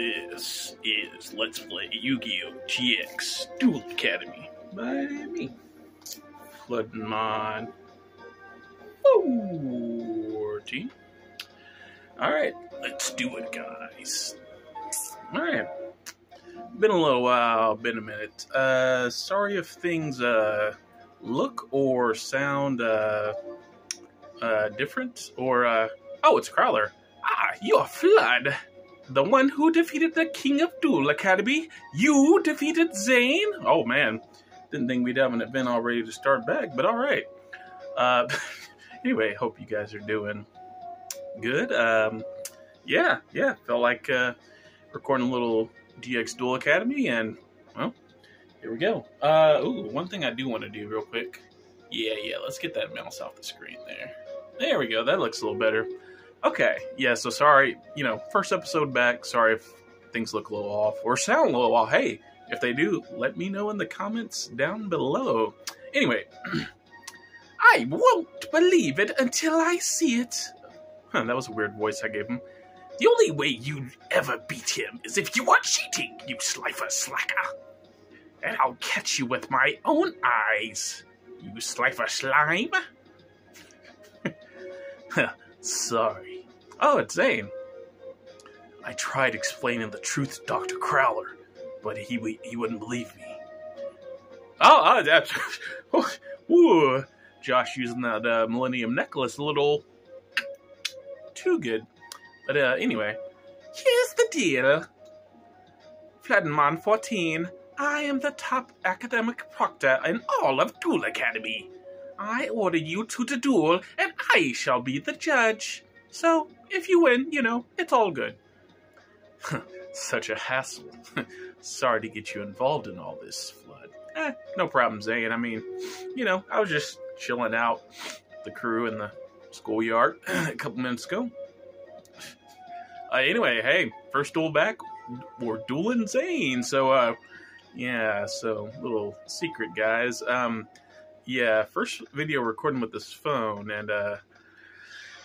This is Let's Play Yu-Gi-Oh! GX Duel Academy by me, Floodmon 14. Alright, let's do it, guys. Alright. Been a little while, been a minute. Uh, sorry if things, uh, look or sound, uh, uh, different, or, uh, oh, it's Crowler. Ah, you're Flood. The one who defeated the King of Duel Academy. You defeated Zane. Oh man, didn't think we'd have an event all ready to start back, but all right. Uh, anyway, hope you guys are doing good. Um, yeah, yeah, felt like uh, recording a little GX Duel Academy, and well, here we go. Uh, ooh, one thing I do want to do real quick. Yeah, yeah, let's get that mouse off the screen there. There we go. That looks a little better. Okay, yeah, so sorry, you know, first episode back. Sorry if things look a little off or sound a little off. Hey, if they do, let me know in the comments down below. Anyway, I won't believe it until I see it. Huh, that was a weird voice I gave him. The only way you'd ever beat him is if you are cheating, you slifer slacker. And I'll catch you with my own eyes, you slifer slime. Sorry. Oh, it's Zane. I tried explaining the truth to Dr. Crowler, but he he wouldn't believe me. Oh, oh that's ooh, Josh using that uh, Millennium Necklace a little too good. But uh, anyway, here's the deal. Floodmon 14, I am the top academic proctor in all of Duel Academy. I order you to the duel, and I shall be the judge. So, if you win, you know, it's all good. Such a hassle. Sorry to get you involved in all this, Flood. Eh, no problem, Zane. I mean, you know, I was just chilling out the crew in the schoolyard a couple minutes ago. Uh, anyway, hey, first duel back, we're dueling Zane. So, uh, yeah, so little secret, guys. Um, yeah, first video recording with this phone, and uh,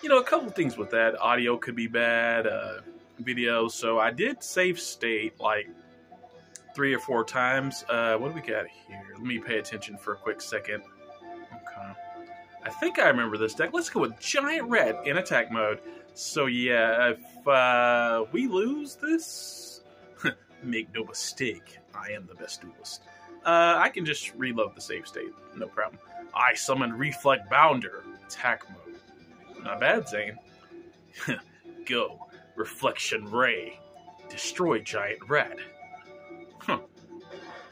you know, a couple things with that. Audio could be bad, uh, video. So I did save state like three or four times. Uh, what do we got here? Let me pay attention for a quick second. Okay. I think I remember this deck. Let's go with Giant Rat in attack mode. So yeah, if uh, we lose this, make no mistake, I am the best duelist. Uh, I can just reload the save state, no problem. I summon Reflect Bounder, attack mode. Not bad, Zane. Go, Reflection Ray, destroy Giant Rat. Huh.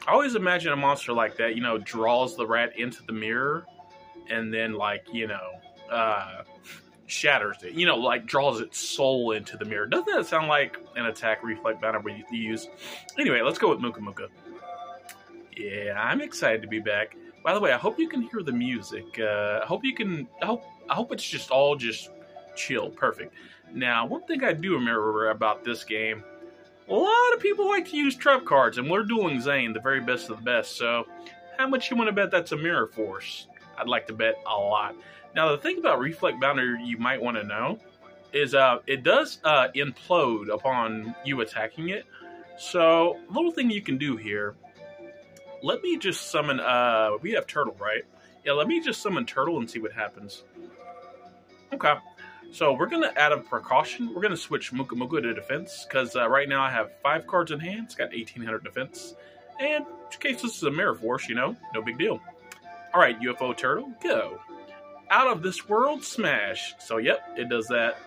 I always imagine a monster like that, you know, draws the rat into the mirror and then, like, you know, uh, shatters it. You know, like draws its soul into the mirror. Doesn't that sound like an attack reflect banner we use? Anyway, let's go with Muka Muka. Yeah, I'm excited to be back. By the way, I hope you can hear the music. Uh, I hope you can. I hope. I hope it's just all just chill, perfect. Now, one thing I do remember about this game, a lot of people like to use trap cards, and we're dueling Zane, the very best of the best. So, how much you want to bet that's a mirror force? I'd like to bet a lot. Now, the thing about Reflect Bounder you might want to know is uh, it does uh, implode upon you attacking it. So, little thing you can do here let me just summon, uh, we have Turtle, right? Yeah, let me just summon Turtle and see what happens. Okay. So we're going to, out of precaution, we're going to switch Muka to defense, because uh, right now I have five cards in hand. It's got 1800 defense. And in case this is a Mirror Force, you know, no big deal. All right, UFO Turtle, go. Out of this world, smash. So, yep, it does that.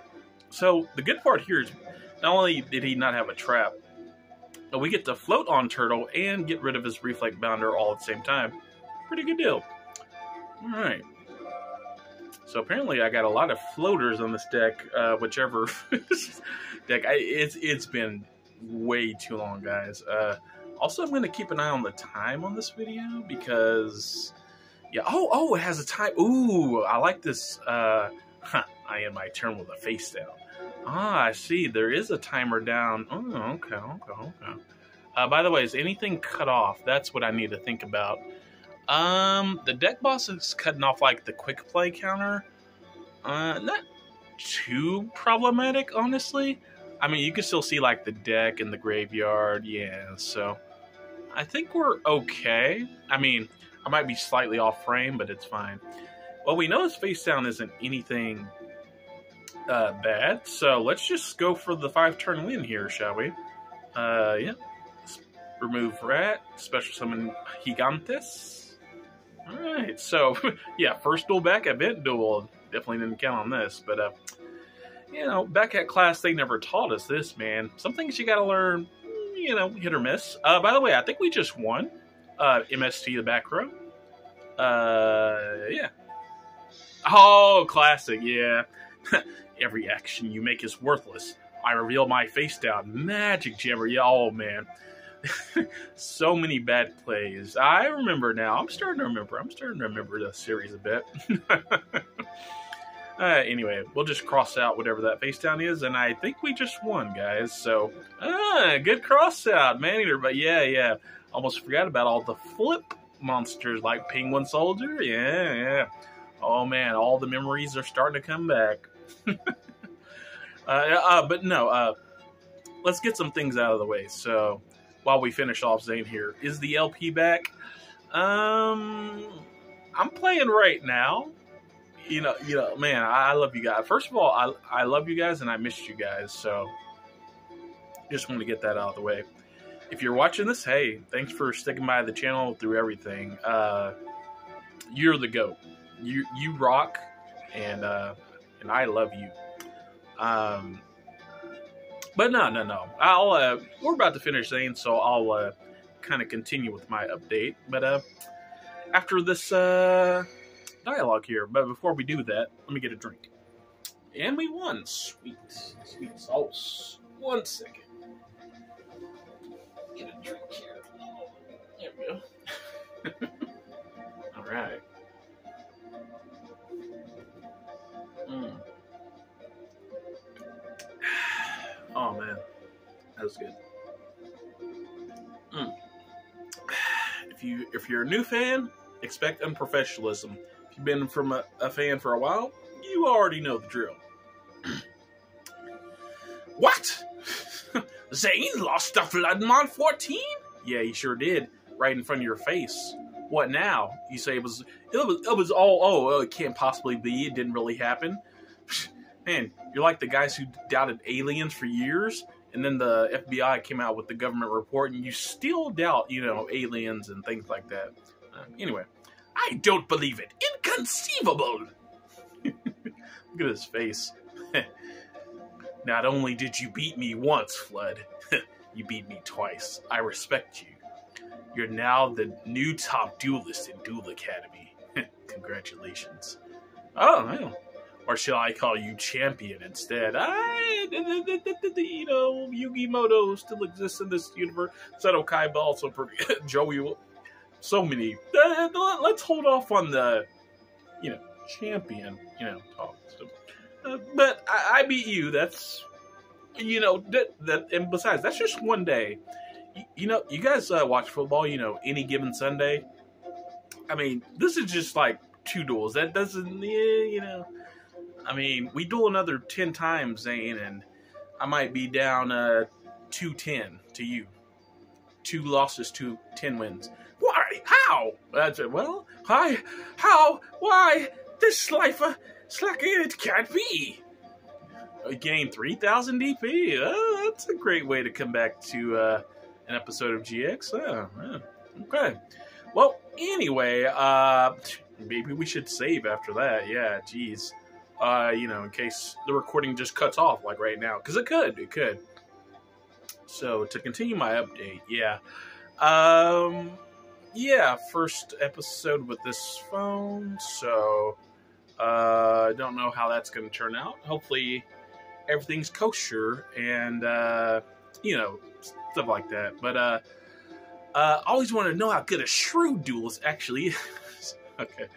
So, the good part here is not only did he not have a trap, we get to float on Turtle and get rid of his Reflect Bounder all at the same time. Pretty good deal. Alright. So apparently I got a lot of floaters on this deck, uh, whichever deck. I, it's It's been way too long, guys. Uh, also, I'm going to keep an eye on the time on this video because... Yeah, oh, oh, it has a time. Ooh, I like this. Uh, huh, I end my turn with a face down. Ah, I see. There is a timer down. Oh, okay, okay, okay. Uh, by the way, is anything cut off? That's what I need to think about. Um, the deck boss is cutting off like the quick play counter. Uh, not too problematic, honestly. I mean, you can still see like the deck and the graveyard. Yeah, so I think we're okay. I mean, I might be slightly off frame, but it's fine. Well, we know his face down isn't anything uh, bad, so let's just go for the five turn win here, shall we? Uh, yeah. Remove rat, special summon Gigantes. Alright, so, yeah, first duel back at Vent Duel. Definitely didn't count on this, but, uh, you know, back at class, they never taught us this, man. Some things you gotta learn, you know, hit or miss. Uh, by the way, I think we just won. Uh, MST the back row. Uh, yeah. Oh, classic, yeah. Every action you make is worthless. I reveal my face down. Magic Jammer, yeah, oh man. so many bad plays. I remember now. I'm starting to remember. I'm starting to remember the series a bit. uh, anyway, we'll just cross out whatever that face down is, and I think we just won, guys. So, ah, good cross out, man eater. But yeah, yeah. Almost forgot about all the flip monsters like Penguin Soldier. Yeah, yeah. Oh man, all the memories are starting to come back. uh, uh, but no, uh, let's get some things out of the way. So, while we finish off Zane here. Is the LP back? Um, I'm playing right now. You know, you know, man, I, I love you guys. First of all, I I love you guys and I missed you guys. So, just want to get that out of the way. If you're watching this, hey, thanks for sticking by the channel through everything. Uh, you're the goat. You you rock, and uh, and I love you. Um, but no, no, no. I'll uh, we're about to finish Zane, so I'll uh, kind of continue with my update. But uh, after this uh, dialogue here, but before we do that, let me get a drink. And we won. Sweet, sweet sauce. One second. Get a drink here. There we go. All right. That was good. Mm. If you if you're a new fan, expect unprofessionalism. If you've been from a, a fan for a while, you already know the drill. what? Zane lost to Floodmon 14? Yeah, he sure did. Right in front of your face. What now? You say it was it was it was all oh it can't possibly be. It didn't really happen man, you're like the guys who doubted aliens for years, and then the FBI came out with the government report, and you still doubt, you know, aliens and things like that. Uh, anyway, I don't believe it. Inconceivable. Look at his face. Not only did you beat me once, Flood, you beat me twice. I respect you. You're now the new top duelist in Duel Academy. Congratulations. Oh, well, or shall I call you champion instead? I, you know, Yugi Moto still exists in this universe. Seto Kaiba also Joey. So many. Uh, let's hold off on the, you know, champion. You know, talk. So, uh, but I, I, beat you. That's, you know, that, that. And besides, that's just one day. You, you know, you guys uh, watch football. You know, any given Sunday. I mean, this is just like two duels. That doesn't, yeah, you know I mean, we duel another 10 times, Zane, and I might be down uh, 210 to you. Two losses to 10 wins. Why? How? That's it. Well, hi. How? Why? This life, uh, slack it can't be. I gained 3,000 DP. Oh, that's a great way to come back to uh, an episode of GX. Oh, okay. Well, anyway, uh, maybe we should save after that. Yeah, geez uh, you know, in case the recording just cuts off like right now, because it could, it could. So to continue my update, yeah, um, yeah, first episode with this phone, so uh, I don't know how that's going to turn out. Hopefully, everything's kosher and uh, you know stuff like that. But uh, uh, I always want to know how good a shrewd duelist actually is. okay.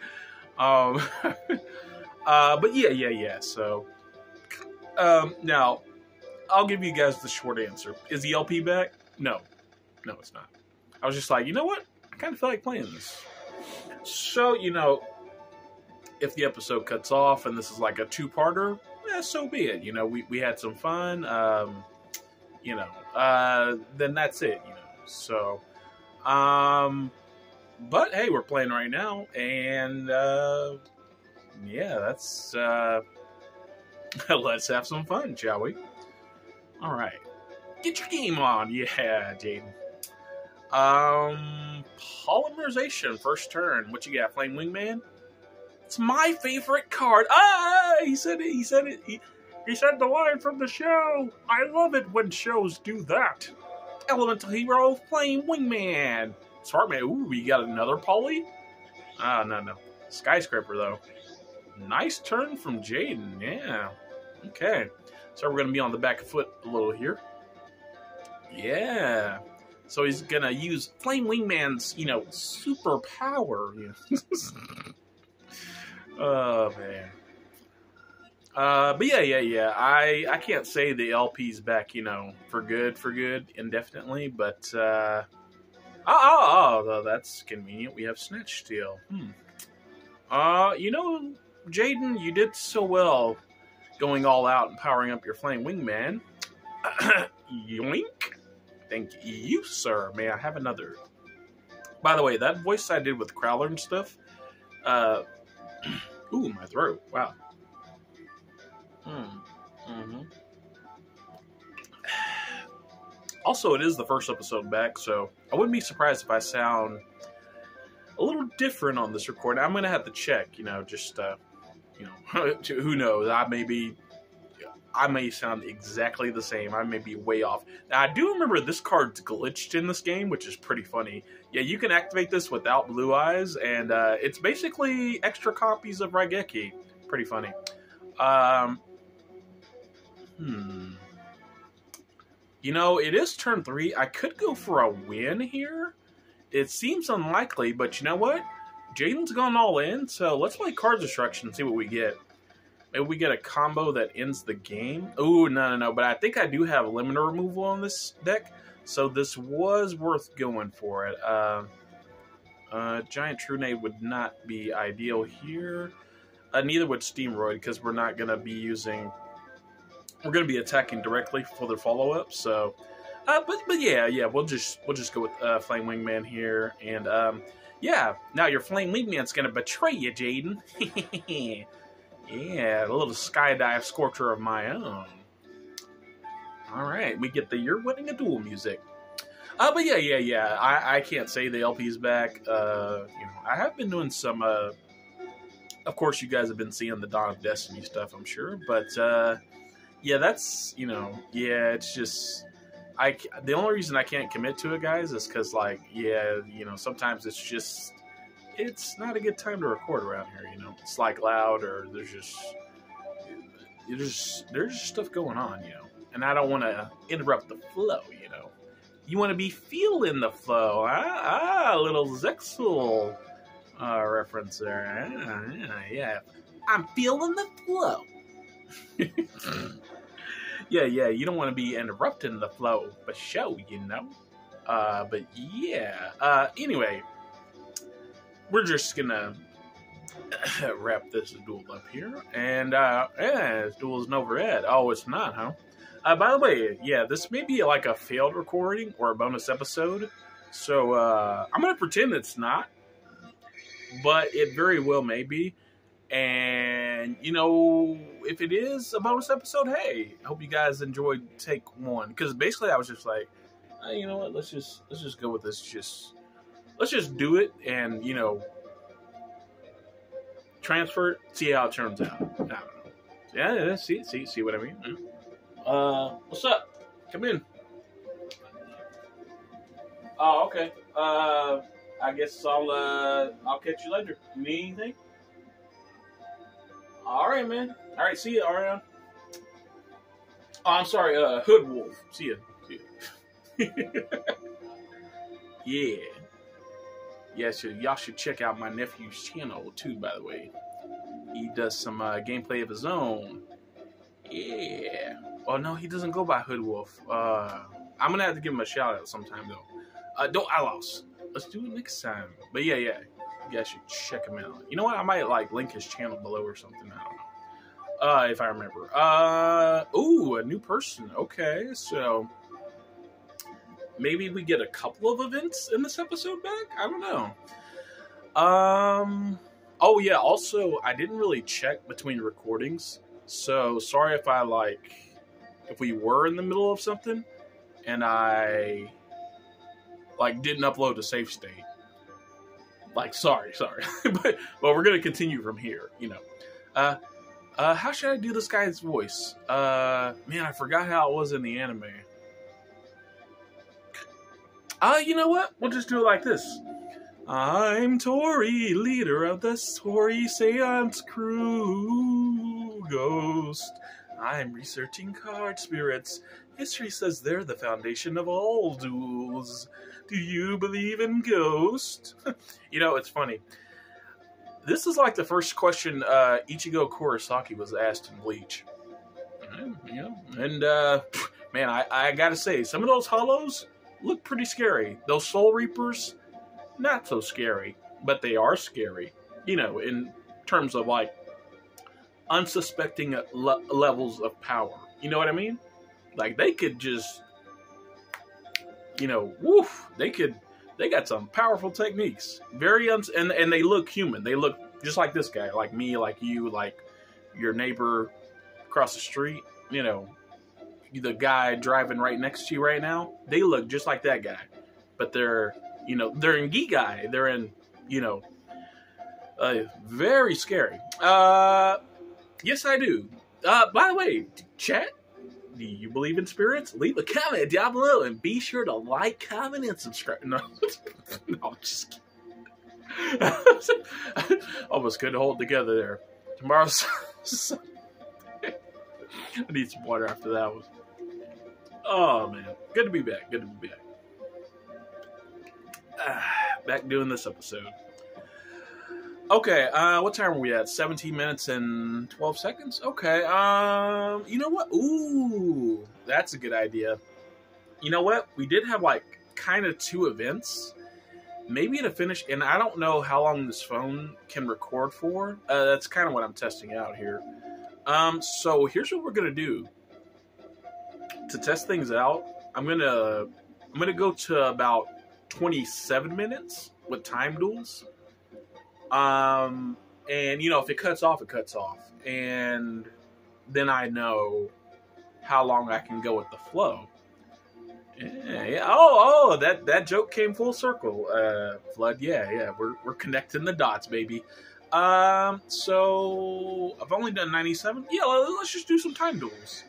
Um, Uh, but yeah, yeah, yeah. So um, now I'll give you guys the short answer. Is the LP back? No, no, it's not. I was just like, you know what? I kind of feel like playing this. So you know, if the episode cuts off and this is like a two-parter, eh, so be it. You know, we we had some fun. Um, you know, uh, then that's it, you know. So, um, but hey, we're playing right now, and uh, yeah, that's uh, let's have some fun, shall we? All right, get your game on, yeah, Jaden. Um, polymerization, first turn. What you got, Flame Wingman? It's my favorite card. Ah, he said it. He said it. He, he said the line from the show. I love it when shows do that. Elemental Hero, Flame Wingman. Man. Ooh, we got another poly? Ah, no, no. Skyscraper, though. Nice turn from Jaden. Yeah. Okay. So we're going to be on the back foot a little here. Yeah. So he's going to use Flame Wingman's, you know, super power. oh, man. Uh, but yeah, yeah, yeah. I I can't say the LP's back, you know, for good, for good, indefinitely. But uh, oh, oh, oh, that's convenient. We have Snatch Steal. Hmm. Uh, you know, Jaden, you did so well going all out and powering up your Flame Wingman. Yoink. Thank you, sir. May I have another? By the way, that voice I did with Crowler and stuff. Uh, ooh, my throat. Wow. Hmm. Mm-hmm. Also, it is the first episode back, so I wouldn't be surprised if I sound a little different on this recording. I'm gonna have to check, you know, just uh, you know, who knows? I may be, I may sound exactly the same. I may be way off. Now, I do remember this card's glitched in this game, which is pretty funny. Yeah, you can activate this without blue eyes, and uh, it's basically extra copies of Raigeki. Pretty funny. Um, Hmm. You know, it is turn three. I could go for a win here. It seems unlikely, but you know what? Jaden's gone all in, so let's play card destruction and see what we get. Maybe we get a combo that ends the game. Oh, no, no, no. But I think I do have limiter removal on this deck, so this was worth going for it. Uh, uh, Giant Trunade would not be ideal here. Uh, neither would Steamroid, because we're not going to be using we're going to be attacking directly for the follow up. So, uh, but but yeah, yeah, we'll just we'll just go with uh, Flame Wingman here, and um, yeah, now your Flame Wingman's going to betray you, Jaden. yeah, a little skydive scorcher of my own. All right, we get the "You're winning a duel" music. Uh, but yeah, yeah, yeah. I, I can't say the LP's back. Uh, you know, I have been doing some. Uh, of course, you guys have been seeing the Dawn of Destiny stuff, I'm sure. But uh, yeah, that's you know, yeah, it's just I the only reason I can't commit to it, guys, is because like yeah, you know, sometimes it's just it's not a good time to record around here. You know, it's like loud or there's just there's there's just stuff going on, you know, and I don't want to interrupt the flow. You know, you want to be feeling the flow. Ah, ah little Zexal uh, reference there. Ah, yeah, I'm feeling the flow. yeah, yeah, you don't want to be interrupting the flow for show, you know. Uh, but yeah. Uh, anyway, we're just gonna wrap this duel up here, and uh, yeah, this duel over yet. Oh, it's not, huh? Uh, by the way, yeah, this may be like a failed recording or a bonus episode, so uh, I'm gonna pretend it's not, but it very well may be. And, you know, if it is a bonus episode, hey, I hope you guys enjoyed take one. Because basically I was just like, you know what, let's just let's just go with this. Just let's just do it and, you know, transfer see how it turns out. I don't know. Yeah, yeah see see see what I mean? Mm-hmm. Uh what's up? Come in. Oh, okay. Uh I guess I'll uh I'll catch you later. You need anything? All right, man. All right, see you, Arion. Oh, I'm sorry, uh, Hood Wolf. See ya. See ya. yeah. Yeah, so y'all should check out my nephew's channel too, by the way. He does some uh, gameplay of his own. Yeah. Oh, no, he doesn't go by Hood Wolf. Uh, I'm gonna have to give him a shout out sometime, though. Uh, don't, I lost. Let's do it next time. But yeah, yeah you guys should check him out. You know what? I might like link his channel below or something. I don't know. Uh, if I remember. Uh, ooh, a new person. Okay, so maybe we get a couple of events in this episode back. I don't know. Um. Oh yeah. Also, I didn't really check between recordings, so sorry if I like if we were in the middle of something and I like didn't upload a safe state. Like, sorry, sorry, but but we're gonna continue from here. You know. Uh, uh, how should I do this guy's voice? Uh, man, I forgot how it was in the anime. Uh, you know what? We'll just do it like this. I'm Torrey, leader of the Torrey Seance Crew Ghost. I'm researching card spirits. History says they're the foundation of all duels. Do you believe in ghosts? you know, it's funny. This is like the first question uh, Ichigo Kurosaki was asked in Bleach. Yeah, and uh, man, I, I gotta say, some of those hollows look pretty scary. Those Soul Reapers, not so scary, but they are scary. You know, in terms of like unsuspecting le- levels of power. You know what I mean? Like they could just, you know, woof. They could. They got some powerful techniques. Very uns and and they look human. They look just like this guy, like me, like you, like your neighbor across the street. You know, the guy driving right next to you right now. They look just like that guy, but they're you know they're in guy. They're in you know uh, very scary. Uh, yes, I do. Uh, by the way, chat. Do you believe in spirits? Leave a comment down below and be sure to like, comment, and subscribe. No, no, I'm just kidding. Almost couldn't hold together there. Tomorrow's. I need some water after that one. Oh man, good to be back. Good to be back. Ah, back doing this episode. Okay, uh, what time are we at? 17 minutes and 12 seconds? Okay, um, you know what? Ooh, that's a good idea. You know what? We did have like kind of two events. Maybe to finish, and I don't know how long this phone can record for. Uh, that's kind of what I'm testing out here. Um, so here's what we're gonna do to test things out. I'm gonna I'm gonna go to about 27 minutes with time duels um, and you know, if it cuts off, it cuts off, and then I know how long I can go with the flow. Yeah, yeah. Oh, oh, that that joke came full circle. Uh, Flood. Yeah, yeah. We're we're connecting the dots, baby. Um, so I've only done 97. Yeah, let's just do some time duels.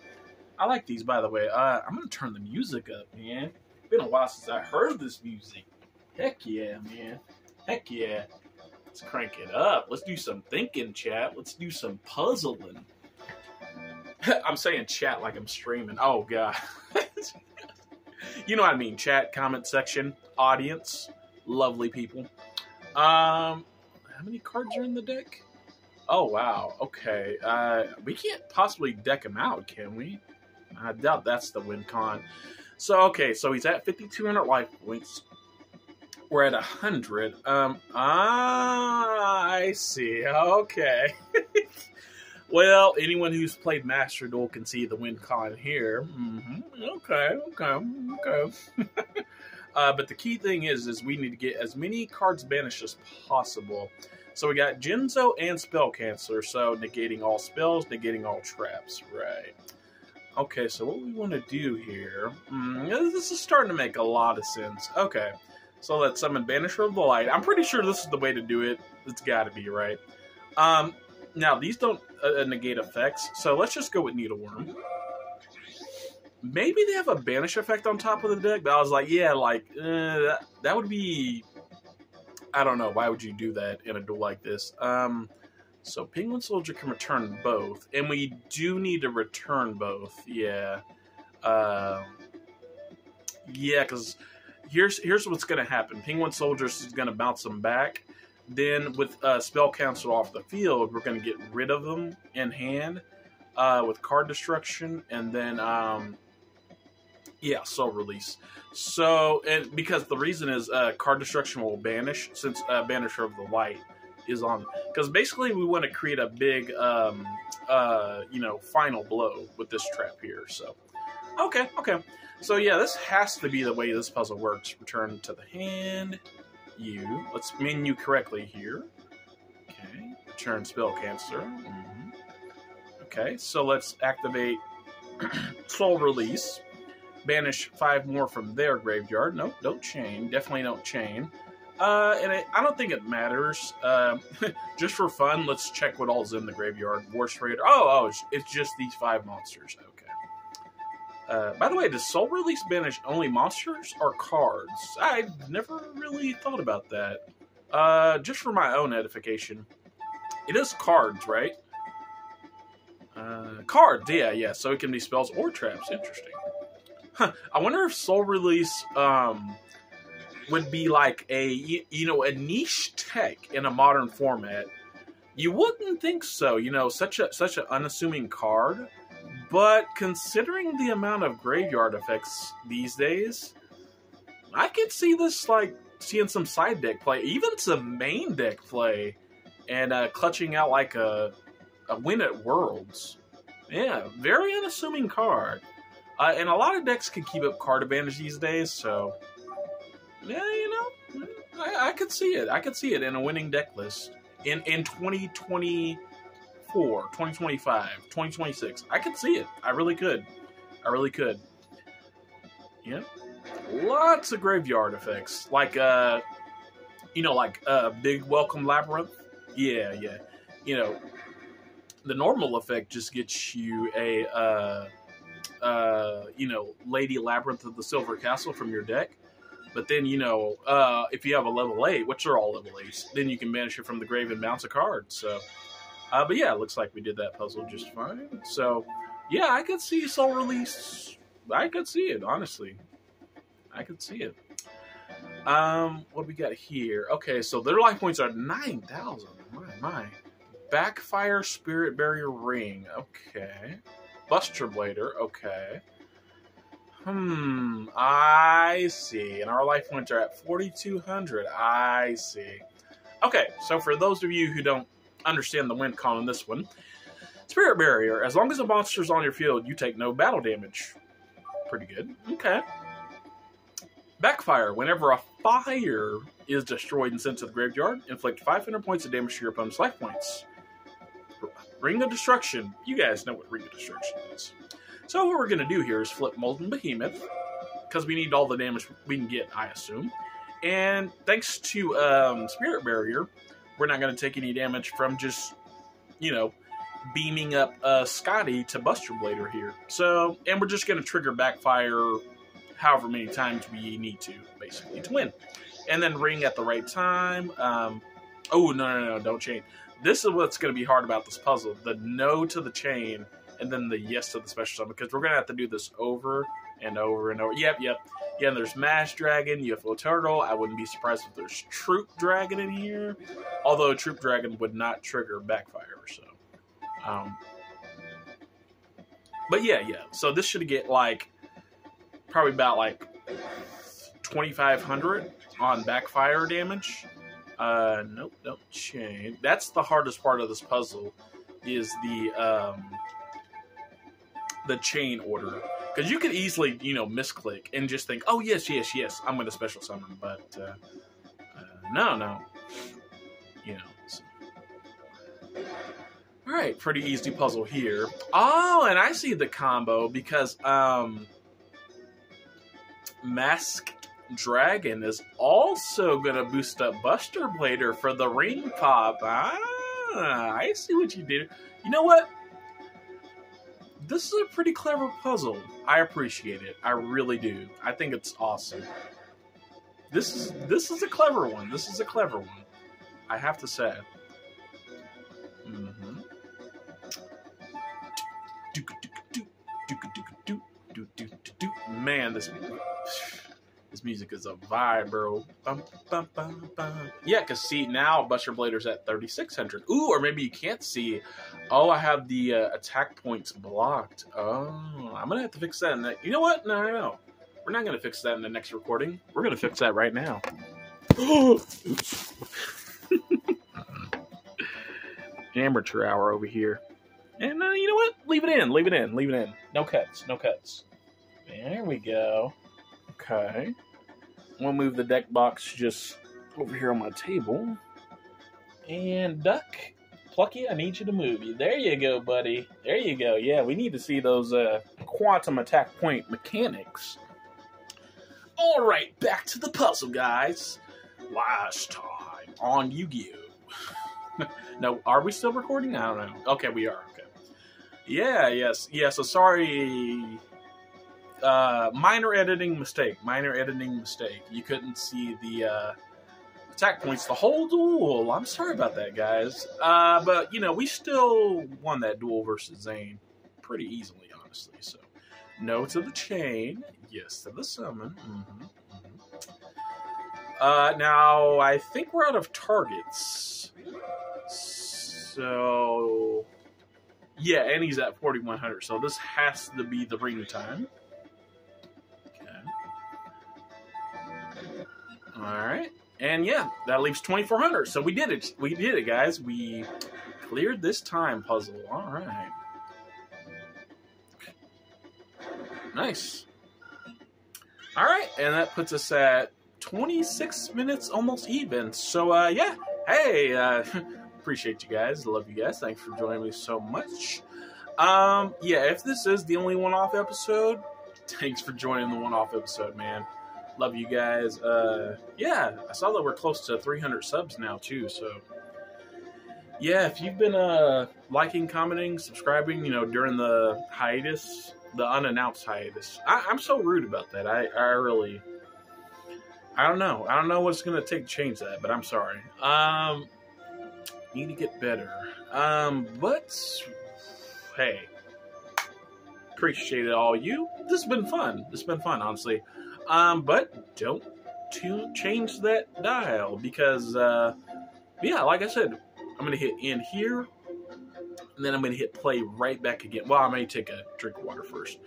I like these, by the way. Uh, I'm gonna turn the music up, man. Been a while since I heard this music. Heck yeah, man. Heck yeah. Let's crank it up. Let's do some thinking, chat. Let's do some puzzling. I'm saying chat like I'm streaming. Oh, God. you know what I mean. Chat, comment section, audience, lovely people. Um, how many cards are in the deck? Oh, wow. Okay. Uh, we can't possibly deck him out, can we? I doubt that's the win con. So, okay, so he's at 5,200 life points. We're at a 100. Um, ah, I see. Okay. well, anyone who's played Master Duel can see the win con here. Mm-hmm. Okay, okay, okay. uh, but the key thing is, is we need to get as many cards banished as possible. So we got Jinzo and Spell Canceller, so negating all spells, negating all traps, right. Okay, so what we want to do here, mm, this is starting to make a lot of sense. Okay, so let's summon Banisher of the Light. I'm pretty sure this is the way to do it. It's got to be, right? Um, now, these don't uh, uh, negate effects, so let's just go with Needleworm. Maybe they have a Banish effect on top of the deck, but I was like, yeah, like, uh, that, that would be... I don't know. Why would you do that in a duel like this? Um, so Penguin Soldier can return both, and we do need to return both. Yeah. Uh, yeah, because here's here's what's going to happen. Penguin Soldiers is going to bounce them back. Then with uh, Spell Cancel off the field, we're going to get rid of them in hand uh, with card destruction, and then um, yeah, soul release. So and because the reason is uh, card destruction will banish since uh, Banisher of the Light is on because basically we want to create a big um, uh, you know final blow with this trap here. So Okay, okay. So yeah, this has to be the way this puzzle works. Return to the hand. You. Let's menu correctly here. Okay. Return spell cancer. hmm Okay, so let's activate Soul Release. Banish five more from their graveyard. Nope, don't chain. Definitely don't chain. Uh, and it, I don't think it matters. Uh, just for fun, let's check what all's in the graveyard. War Raider. Oh, oh, it's, it's just these five monsters. Uh, by the way, does Soul Release banish only monsters or cards? I've never really thought about that. Uh, just for my own edification, it is cards, right? Uh, cards, yeah, yeah. So it can be spells or traps. Interesting. Huh. I wonder if Soul Release um, would be like a you know a niche tech in a modern format. You wouldn't think so. You know, such a such an unassuming card. But considering the amount of graveyard effects these days, I could see this like seeing some side deck play, even some main deck play, and uh, clutching out like a a win at Worlds. Yeah, very unassuming card. Uh, and a lot of decks can keep up card advantage these days, so yeah, you know, I, I could see it. I could see it in a winning deck list in in 2024, 2025, 2026. I could see it. I really could. I really could. Yeah, lots of graveyard effects, like uh, you know, like uh, Big Welcome Labrynth. Yeah, yeah. You know, the normal effect just gets you a uh, uh, you know, Lady Labrynth of the Silver Castle from your deck. But then, you know, uh, if you have a level 8, which are all level 8s, then you can banish it from the grave and bounce a card. So, uh, but yeah, it looks like we did that puzzle just fine. So, yeah, I could see Soul Release. I could see it, honestly. I could see it. Um, what we got here? Okay, so their life points are 9,000. My, my. Backfire Spirit Barrier Ring. Okay. Buster Blader, okay. Hmm, I see. And our life points are at 4,200. I see. Okay, so for those of you who don't understand the win con in this one, Spirit Barrier, as long as a monster's on your field, you take no battle damage. Pretty good. Okay. Backfire, whenever a fire is destroyed and sent to the graveyard, inflict 500 points of damage to your opponent's life points. Ring of Destruction. You guys know what Ring of Destruction is. So what we're going to do here is flip Molten Behemoth, because we need all the damage we can get, I assume. And thanks to um, Spirit Barrier, we're not going to take any damage from just, you know, beaming up uh, Scotty to Buster Blader here. So, and we're just going to trigger Backfire however many times we need to, basically, to win. And then Ring at the right time. Um, oh, no, no, no, don't chain this is what's going to be hard about this puzzle the no to the chain and then the yes to the special summon because we're going to have to do this over and over and over. Yep yep. Yeah there's Masked Dragon ufo turtle. I wouldn't be surprised if there's troop dragon in here. Although troop dragon would not trigger backfire so um but yeah yeah. So this should get like probably about like 2500 on backfire damage. Uh, nope, nope, chain. That's the hardest part of this puzzle, is the um, the chain order. Because you could easily, you know, misclick and just think, oh yes, yes, yes, I'm going to special summon, but uh, uh, no, no, you know. So. All right, pretty easy puzzle here. Oh, and I see the combo because um, Mask Dragon is also going to boost up Buster Blader for the ring pop. Ah, I see what you did. You know what? This is a pretty clever puzzle. I appreciate it. I really do. I think it's awesome. This is this is a clever one. This is a clever one. I have to say. Mm-hmm. Man, this music is a vibe, bro. Bum, bum, bum, yeah, because see, now Buster Blader's at 3,600. Ooh, or maybe you can't see. Oh, I have the uh, attack points blocked. Oh, I'm going to have to fix that. In the, you know what? No, no, no. We're not going to fix that in the next recording. We're going to fix that right now. Amateur hour over here. And uh, you know what? Leave it in. Leave it in. Leave it in. No cuts. No cuts. There we go. Okay. We'll move the deck box just over here on my table. And Duck, Plucky, I need you to move. There you go, buddy. There you go. Yeah, we need to see those uh, quantum attack point mechanics. All right, back to the puzzle, guys. Last time on Yu-Gi-Oh. no, are we still recording? I don't know. Okay, we are. Okay. Yeah, yes, yeah. So sorry. Uh, minor editing mistake. Minor editing mistake. You couldn't see the uh, attack points the whole duel. I'm sorry about that, guys. Uh, but you know, we still won that duel versus Zane pretty easily, honestly. So, no to the chain, yes to the summon. Mm-hmm, mm-hmm. Uh, now I think we're out of targets. So, yeah, and he's at 4100. So this has to be the ring time. All right. And yeah, that leaves 2400. So we did it. We did it, guys. We cleared this time puzzle. All right. Nice. All right. And that puts us at 26 minutes, almost even. So, uh, yeah. Hey, uh, appreciate you guys. Love you guys. Thanks for joining me so much. Um, yeah, if this is the only one off episode, thanks for joining the one off episode, man. Love you guys. Uh, yeah, I saw that we're close to 300 subs now too. So yeah, if you've been uh, liking, commenting, subscribing, you know, during the hiatus, the unannounced hiatus, I, am so rude about that. I, I really, I don't know. I don't know what's gonna take to change that, but I'm sorry. Um, need to get better. Um, but hey, appreciate it all you. This has been fun. This has been fun, honestly. Um, but don't to change that dial because, uh, yeah, like I said, I'm going to hit end here and then I'm going to hit play right back again. Well, I may take a drink of water first.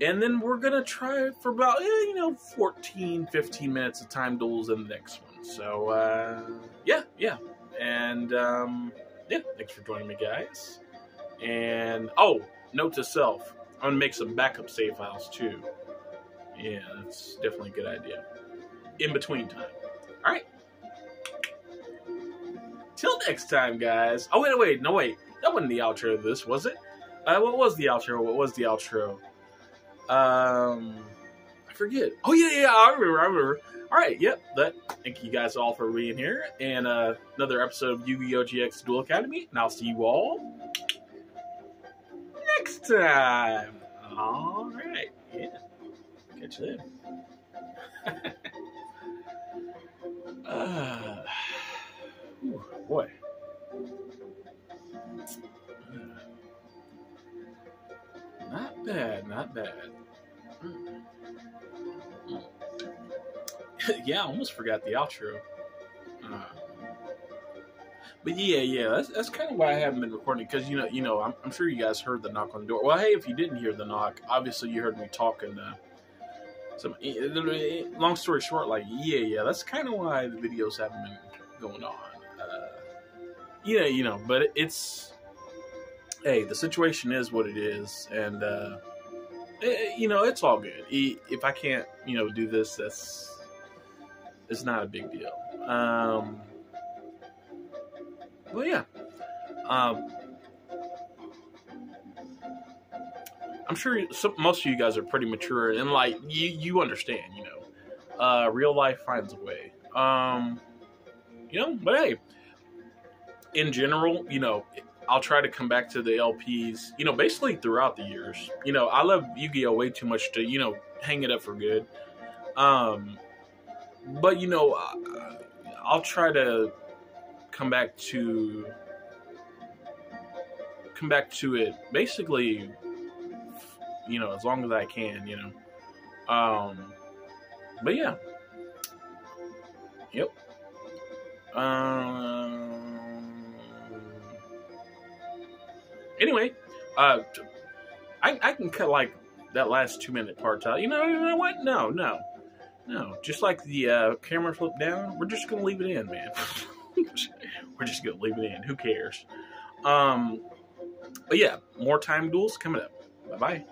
And then we're going to try for about, eh, you know, 14, 15 minutes of time duels in the next one. So, uh, yeah, yeah. And, um, yeah, thanks for joining me, guys. And, oh, note to self, I'm to make some backup save files, too. Yeah, that's definitely a good idea. In between time. All right. Till next time, guys. Oh, wait, wait, no, wait. That wasn't the outro of this, was it? Uh, what was the outro? What was the outro? Um, I forget. Oh, yeah, yeah, I remember, I remember. All right, yep. That. Thank you guys all for being here, and uh, another episode of Yu-Gi-Oh! GX Duel Academy. And I'll see you all next time. All right. Catch later. uh, boy. Not bad, not bad. yeah, I almost forgot the outro. Uh, but yeah, yeah, that's, that's kind of why I haven't been recording because you know, you know, I'm, I'm, sure you guys heard the knock on the door. Well, hey, if you didn't hear the knock, obviously you heard me talking. Uh, some long story short, like yeah, yeah, that's kind of why the videos haven't been going on. Uh, yeah, you know, but it's hey, the situation is what it is, and uh, it, eh, eh, you know, it's all good. If I can't, you know, do this, that's it's not a big deal. Um, well, yeah. Um, I'm sure some, most of you guys are pretty mature and like you you understand, you know. Uh, real life finds a way. Um, you know, but hey, in general, you know, I'll try to come back to the LPs, you know, basically throughout the years. You know, I love Yu-Gi-Oh way too much to, you know, hang it up for good. Um, but you know, I'll try to come back to come back to it basically you know, as long as I can, you know. Um, but yeah. Yep. Um. Anyway, uh, I I can cut like that last two minute part out. You know, you know what? No, no, no. Just like the uh, camera flip down, we're just gonna leave it in, man. we're just gonna leave it in. Who cares? Um, but yeah, more time duels coming up. Bye bye.